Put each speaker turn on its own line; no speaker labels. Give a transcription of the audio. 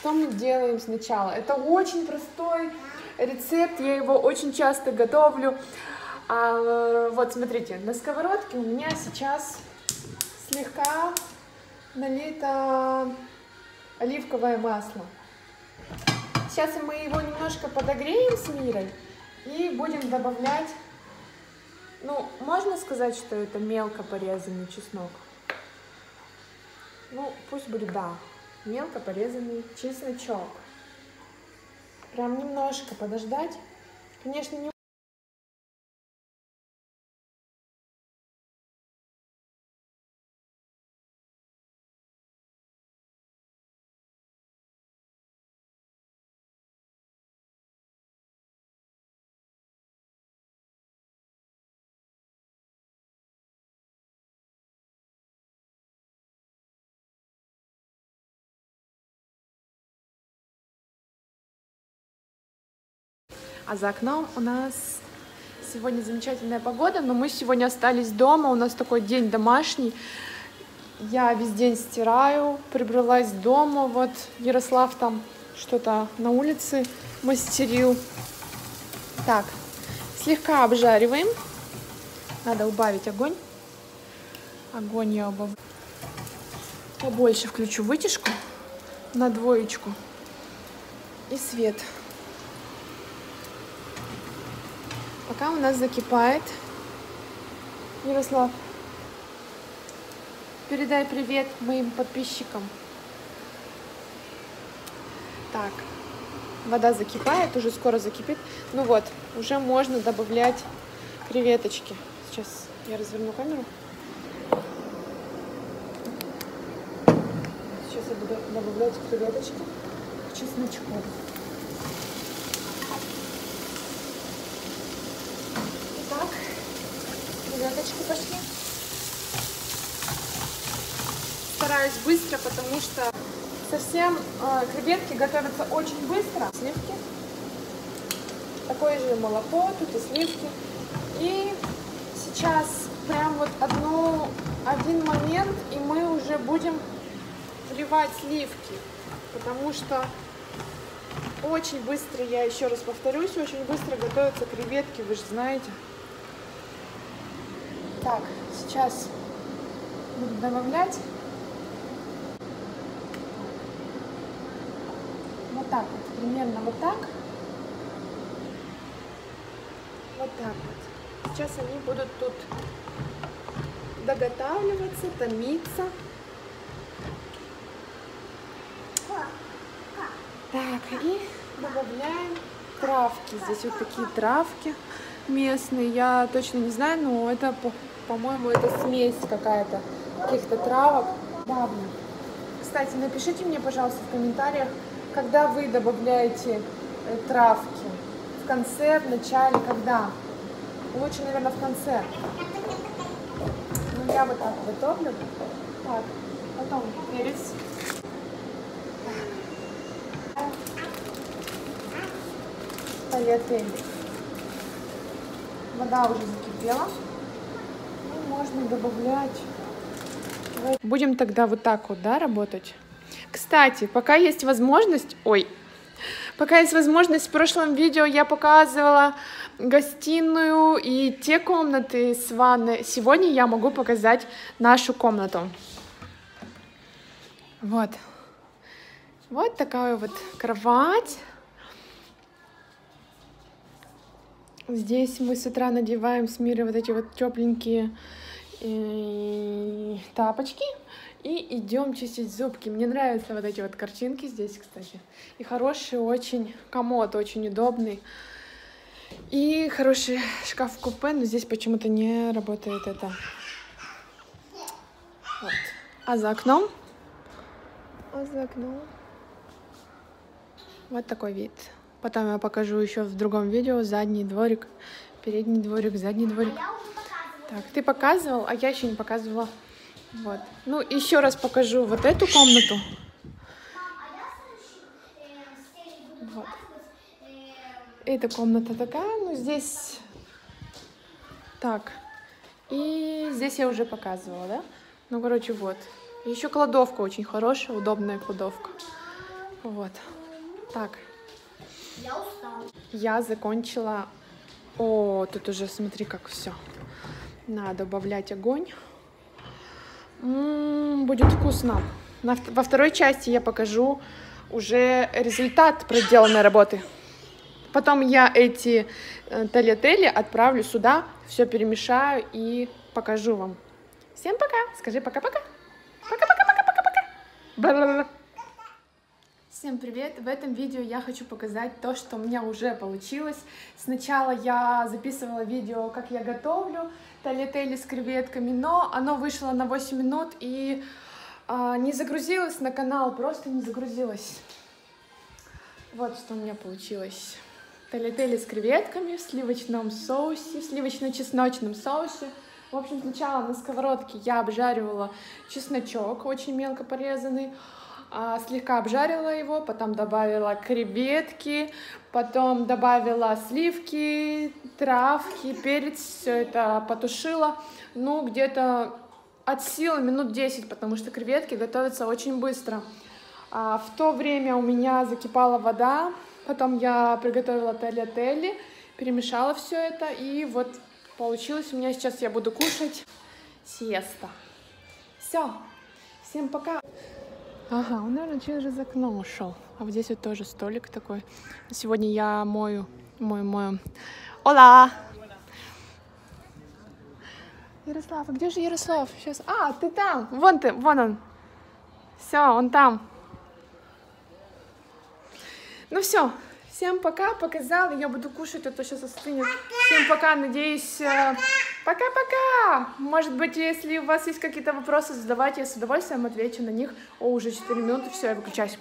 Что мы делаем сначала? Это очень простой рецепт, я его очень часто готовлю. А, вот, смотрите, на сковородке у меня сейчас слегка налито оливковое масло. Сейчас мы его немножко подогреем с мирой и будем добавлять, ну, можно сказать, что это мелко порезанный чеснок? Ну, пусть будет, да, мелко порезанный чесночок. Прям немножко подождать. Конечно, не А за окном у нас сегодня замечательная погода, но мы сегодня остались дома, у нас такой день домашний. Я весь день стираю, прибралась дома, вот Ярослав там что-то на улице мастерил. Так, слегка обжариваем. Надо убавить огонь. Огонь я убавлю. Побольше включу вытяжку на двоечку и свет. Пока у нас закипает. Ярослав, передай привет моим подписчикам. Так, вода закипает, уже скоро закипит. Ну вот, уже можно добавлять креветочки. Сейчас я разверну камеру. Сейчас я буду добавлять креветочки к чесночку. Креветочки пошли. Стараюсь быстро, потому что совсем э, креветки готовятся очень быстро. Сливки. Такое же молоко, тут и сливки. И сейчас прям вот одну, один момент, и мы уже будем вливать сливки. Потому что очень быстро, я еще раз повторюсь, очень быстро готовятся креветки, вы же знаете. Так, сейчас буду добавлять. Вот так вот, примерно вот так. Вот так вот. Сейчас они будут тут доготавливаться, томиться. Так, и добавляем травки. Здесь вот такие травки местные. Я точно не знаю, но это по-моему, это смесь какая-то каких-то травок. Давно. Кстати, напишите мне, пожалуйста, в комментариях, когда вы добавляете э, травки. В конце, в начале, когда? Лучше, наверное, в конце. Ну, я вот так готовлю. Так, потом перец. Поехали. Вода уже закипела можно добавлять. Будем тогда вот так вот, да, работать. Кстати, пока есть возможность... Ой, Пока есть возможность, в прошлом видео я показывала гостиную и те комнаты с ванной. Сегодня я могу показать нашу комнату. Вот. Вот такая вот кровать. Здесь мы с утра надеваем с Мирой вот эти вот тепленькие и тапочки и идем чистить зубки. Мне нравятся вот эти вот картинки здесь, кстати. И хороший очень комод, очень удобный. И хороший шкаф-купе, но здесь почему-то не работает это. Вот. А за окном? А за окном? Вот такой вид. Потом я покажу еще в другом видео задний дворик, передний дворик, задний дворик. Так, ты показывал, а я еще не показывала. Вот. Ну, еще раз покажу вот эту комнату. Вот. Эта комната такая, ну, здесь... Так. И здесь я уже показывала, да? Ну, короче, вот. Еще кладовка очень хорошая, удобная кладовка. Вот. Так,
Я устал.
я закончила... О, тут уже смотри, как все. Надо добавлять огонь. М, будет вкусно. На во второй части я покажу уже результат проделанной работы. Потом я эти э, тальятели отправлю сюда, все перемешаю и покажу вам. Всем пока. Скажи пока-пока. Пока-пока-пока-пока-пока. Всем привет! В этом видео я хочу показать то, что у меня уже получилось. Сначала я записывала видео, как я готовлю тальятели с креветками, но оно вышло на 8 минут и а, не загрузилось на канал, просто не загрузилось. Вот что у меня получилось. Тальятели с креветками в сливочном соусе, в сливочно-чесночном соусе. В общем, сначала на сковородке я обжаривала чесночок, очень мелко порезанный, слегка обжарила его, потом добавила креветки, потом добавила сливки, травки, перец, все это потушила, ну, где-то от силы минут 10, потому что креветки готовятся очень быстро. А, в то время у меня закипала вода, потом я приготовила тальятели, перемешала все это, и вот получилось у меня сейчас я буду кушать сиеста. Все, всем пока. Ага, он, наверное, через окно ушел. А вот здесь вот тоже столик такой. Сегодня я мою, мою, мою. Ола! Ярослав, а где же Ярослав? Сейчас. А, ты там! Вон ты, вон он. Все, он там. Ну все, всем пока, показала, я буду кушать, а то сейчас остынет. Всем пока, надеюсь, э, пока-пока. Может быть, если у вас есть какие-то вопросы, задавайте, я с удовольствием отвечу на них. О, уже 4 минуты, все, я выключаюсь.